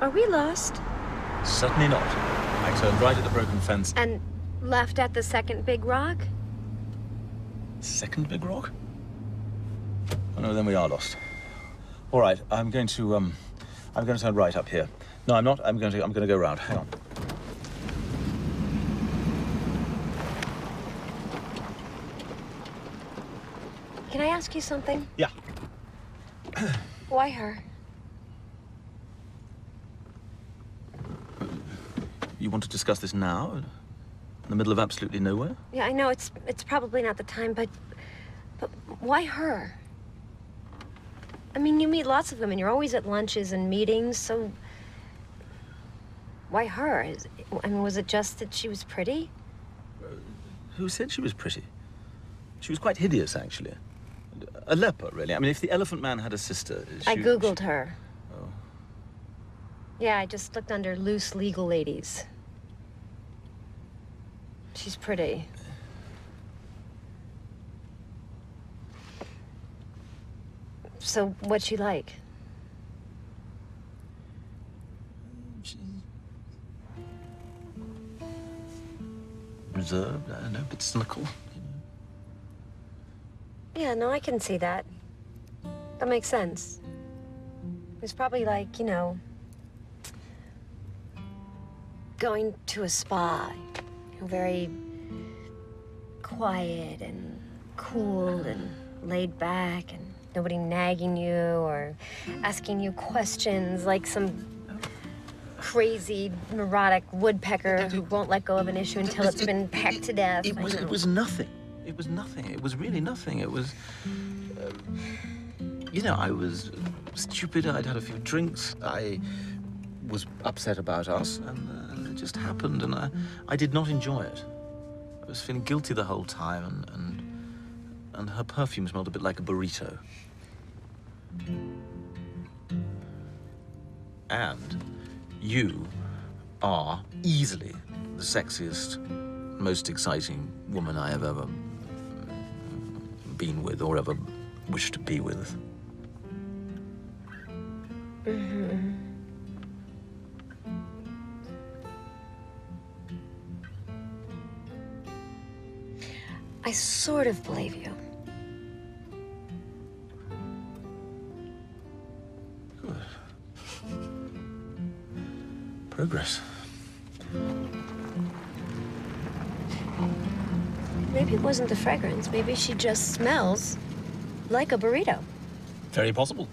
Are we lost? Certainly not. I turned right at the broken fence. And left at the second big rock? Second big rock? Oh no, then we are lost. All right, I'm going to um, I'm going to turn right up here. No, I'm not. I'm going to I'm going to go round. Hang on. Can I ask you something? Yeah. Why her? You want to discuss this now? In the middle of absolutely nowhere? Yeah, I know it's it's probably not the time, but but why her? I mean, you meet lots of women. You're always at lunches and meetings, so why her? Is, I mean, was it just that she was pretty? Uh, who said she was pretty? She was quite hideous, actually. A leper, really. I mean, if the Elephant Man had a sister, she, I googled her. Oh. Yeah, I just looked under loose legal ladies. She's pretty. So, what's she like? She's reserved. I don't know, a bit cynical. You know. Yeah, no, I can see that. That makes sense. It's probably like, you know, going to a spa. Very quiet and cool and laid back and nobody nagging you or asking you questions like some crazy, neurotic woodpecker who won't let go of an issue until it's been pecked to death. It was, it was nothing. It was nothing. It was really nothing. It was, uh, you know, I was stupid. I'd had a few drinks. I was upset about us, and uh, it just happened, and I, I did not enjoy it. I was feeling guilty the whole time, and, and, and her perfume smelled a bit like a burrito. And you are easily the sexiest, most exciting woman I have ever been with or ever wished to be with. Mm-hmm. I sort of believe you. Progress. Maybe it wasn't the fragrance. Maybe she just smells like a burrito. Very possible.